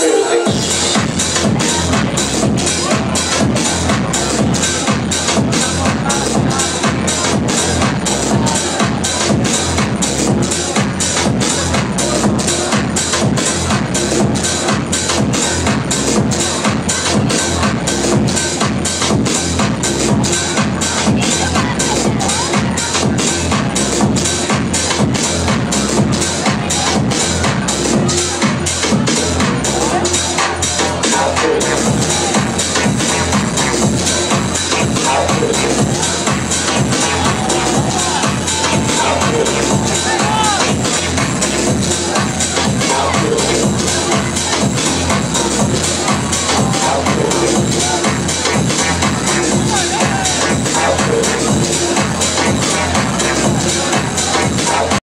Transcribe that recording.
music.